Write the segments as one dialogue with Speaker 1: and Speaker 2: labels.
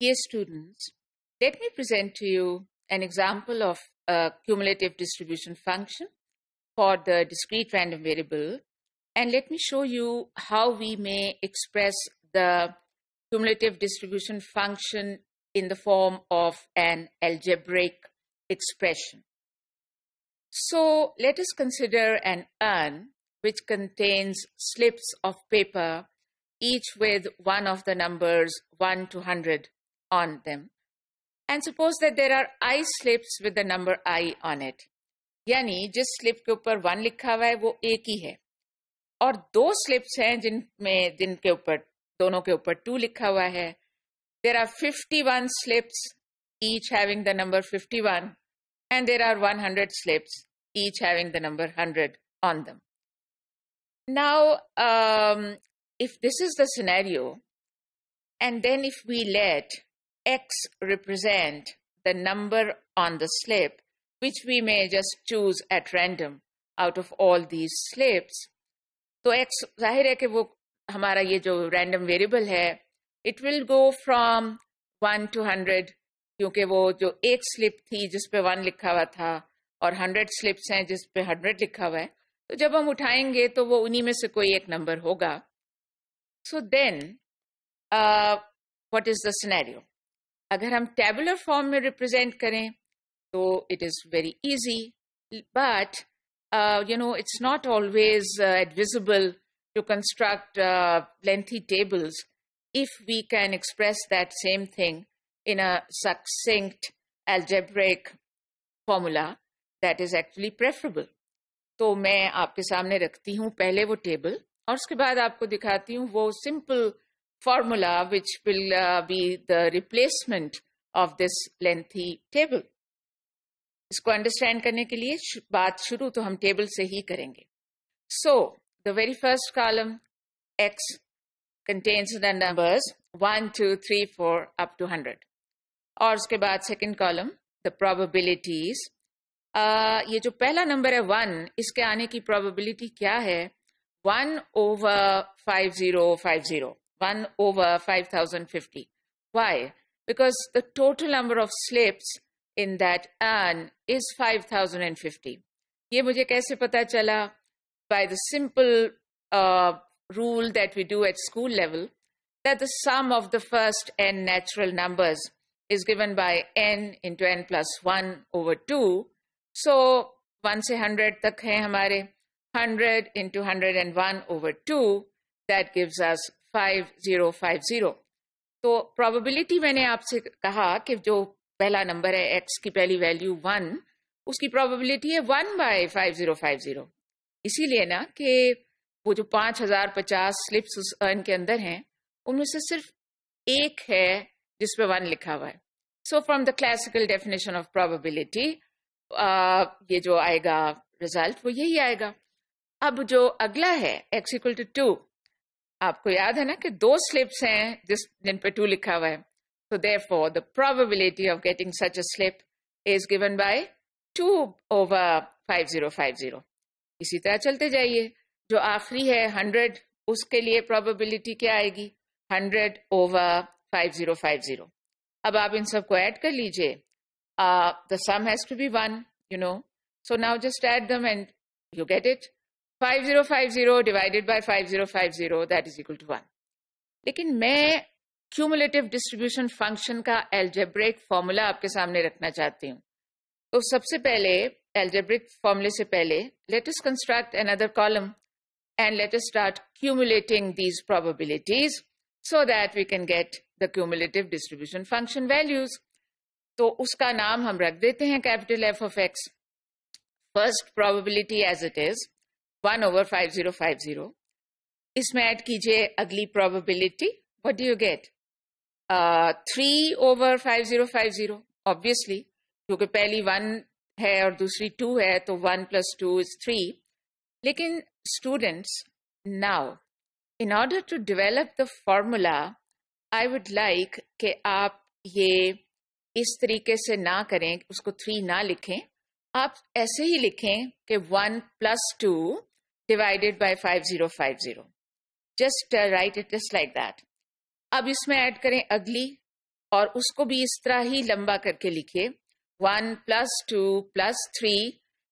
Speaker 1: Dear students, let me present to you an example of a cumulative distribution function for the discrete random variable and let me show you how we may express the cumulative distribution function in the form of an algebraic expression. So let us consider an urn which contains slips of paper, each with one of the numbers 1 to 100 on them. And suppose that there are i slips with the number i on it. यानी जिस slip के ऊपर one लिखा हुआ है वो एक ही है और दो स्लिप्स हैं जिनमें जिनके ऊपर दोनों के ऊपर टू लिखा हुआ है there are fifty one slips each having the number 51 and there are 100 slips each having the number 100 on them now um, if this is the scenario and then if we let x represent the number on the slip, which we may just choose at random out of all these slips. तो x, ज़ाहिर है कि वो हमारा ये जो random variable है it will go from one to hundred क्योंकि वो जो एक स्लिप थी जिस पे वन लिखा हुआ था और हंड्रेड स्लिप्स हैं जिस पे हंड्रेड लिखा हुआ है तो जब हम उठाएँगे तो वो उन्हीं में से कोई एक नंबर होगा। So then what is the scenario अगर हम टेबुलर फॉर्म में रिप्रेजेंट करें तो it is very easy but you know it's not always advisable to construct lengthy tables if we can express that same thing in a succinct algebraic formula that is actually preferable तो मैं आपके सामने रखती हूँ पहले वो table और उसके बाद आपको दिखाती हूँ वो simple formula which will be the replacement of this lengthy table इसको अंडरस्टैंड करने के लिए बात शुरू तो हम टेबल से ही करेंगे। So the very first column X contains the numbers 1, 2, 3, 4 up to 100. और उसके बाद सेकंड कॉलम द प्रोबेबिलिटीज ये जो पहला नंबर है वन इसके आने की प्रोबेबिलिटी क्या है? One over five zero five zero one over five thousand fifty Y because the total number of slips in that urn is 5050 ये मुझे कैसे पता चला by the simple uh, rule that we do at school level that the sum of the first n natural numbers is given by n into n plus 1 over 2 so 1 से 100 तक है हमारे 100 into 101 over 2 that gives us 5050 तो probability मैंने आपसे कहा कि जो पहला नंबर है एक्स की पहली वैल्यू वन उसकी प्रोबेबिलिटी है one by five zero five zero इसीलिए ना कि वो जो पाँच हज़ार पचास स्लिप्स उस अर्न के अंदर हैं, उनमें से सिर्फ़ एक है जिस पे वन लिखा हुआ है। So from the classical definition of probability ये जो आएगा रिज़ल्ट वो यही आएगा। अब जो अगला है एक्स इक्वल टू टू आपको याद है ना कि दो स्लिप्स हैं जिस जिन पे टू लिखा हुआ है। तो they for the probability of getting such a slip is given by two over five zero five zero इसी तरह चलते जाइए। जो आखिरी है हंड्रेड उसके लिए प्रोबेबिलिटी क्या आएगी? Hundred over five zero five zero अब आप इन सबको एड कर लीजिए। The sum has be one you know so now just add them and you get it 5050 divided by 5050 that is equal to 1 लेकिन मैं क्यूमुलेटिव डिस्ट्रीब्यूशन फ़ंक्शन का algebraic formula आपके सामने रखना चाहती हूँ। तो सबसे पहले एल्जेब्रिक फॉर्मूले से पहले let us construct another column and let us start cumulating these probabilities so that we can get the cumulative distribution function values तो उसका नाम हम रख देते हैं capital F of X first probability as it is one over five zero five zero इसमें add कीजिए अगली probability what do you get three over five zero five zero obviously क्योंकि पहली वन है और दूसरी टू है तो one plus two is three लेकिन students now in order to develop the formula I would like कि आप ये इस तरीके से ना करें, उसको थ्री ना लिखें. आप ऐसे ही लिखें कि one plus two five zero five zero just write it just like that अब इसमें ऐड करें अगली, और उसको भी इस तरह ही लंबा करके लिखिए। One plus two plus three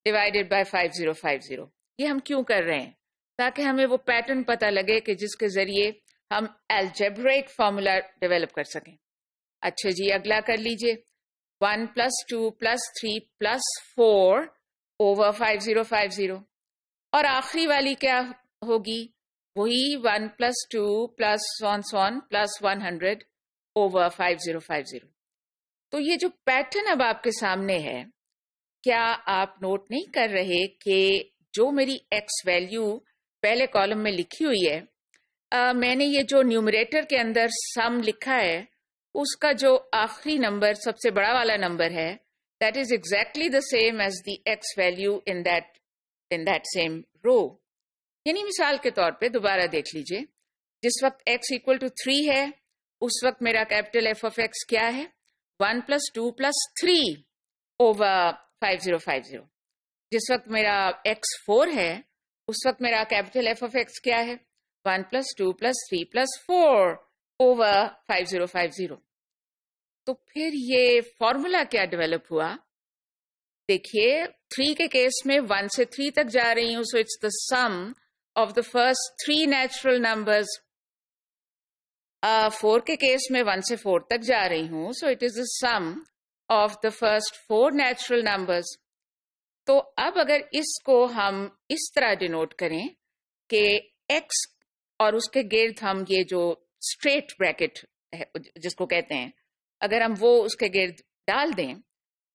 Speaker 1: divided by five zero five zero. ये हम क्यों कर रहे हैं? ताकि हमें वो पैटर्न पता लगे कि जिसके ज़रिए हम एल्जेब्रेक फॉर्मूला डेवलप कर सकें। अच्छा जी, अगला कर लीजिए। One plus two plus three plus four over five zero five zero और आखिरी वाली क्या होगी? वही one plus two plus one so on plus one hundred over five zero five zero तो ये जो पैटर्न अब आपके सामने है क्या आप नोट नहीं कर रहे कि जो मेरी एक्स वैल्यू पहले कॉलम में लिखी हुई है आ, मैंने ये जो न्यूमरेटर के अंदर सम लिखा है उसका जो आखिरी नंबर सबसे बड़ा वाला नंबर है that is exactly the same as the X value in that in that same row यानी मिसाल के तौर पे दोबारा देख लीजिए। जिस वक्त x इक्वल टू थ्री है, उस वक्त मेरा कैपिटल एफ़ ऑफ़ एक्स क्या है? One plus two plus three over five zero five zero जिस वक्त मेरा एक्स फोर है, उस वक्त मेरा कैपिटल एफ़ ऑफ़ एक्स क्या है? One plus two plus three plus four over five zero five zero तो फिर ये फॉर्मूला क्या डेवलप हुआ? देखिए थ्री के केस में वन से थ्री तक जा रही हूँ so it's the sum of the first three natural numbers four के केस में वन से फोर तक जा रही हूँ so it is the sum of the first four natural numbers तो अब अगर इसको हम इस तरह डिनोट करें कि एक्स और उसके गिर्द हम ये जो स्ट्रेट ब्रैकेट है, जिसको कहते हैं, अगर हम वो उसके गिर्द डाल दें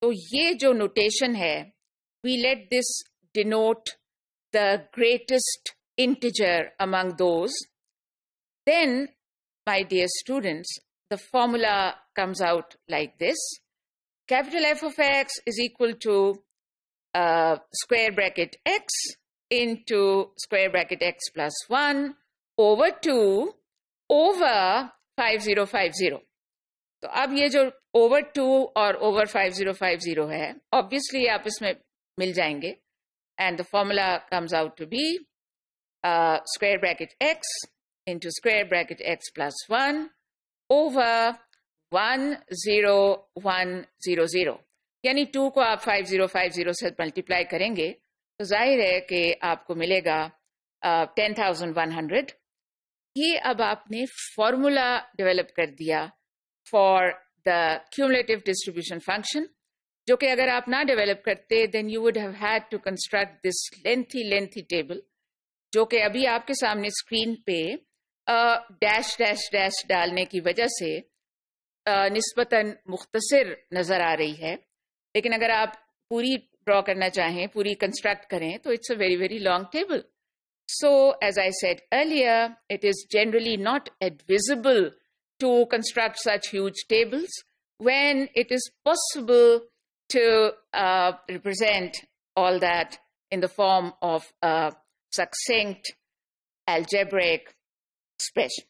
Speaker 1: तो ये जो नोटेशन है we let this denote the greatest integer among those, then, my dear students, the formula comes out like this. Capital F of x is equal to uh, square bracket x into square bracket x plus 1 over 2 over 5050. तो अब ये जो over two और over five zero five zero है obviously आप इसमें मिल जाएँगे। And the formula comes out to be uh, bracket X into square bracket x plus 1 over 1 0 1 0 0 यानी टू को आप 5050 से मल्टीप्लाई करेंगे तो ज़ाहिर है कि आपको मिलेगा टेन थाउज़ेंड वन हंड्रेड ये अब आपने फॉर्मूला डेवलप कर दिया। For the cumulative distribution function जो कि अगर आप ना डेवलप करते then you would have had to construct this lengthy lengthy table जो कि अभी आपके सामने स्क्रीन पे डैश डैश डैश डालने की वजह से नस्बता मुख्तसर नज़र आ रही है। लेकिन अगर आप पूरी ड्रॉ करना चाहें, पूरी कंस्ट्रक्ट करें तो it's a very very long table so as I said earlier it is generally not advisable to construct such huge tables when it is possible to uh, represent all that in the form of a succinct algebraic expression.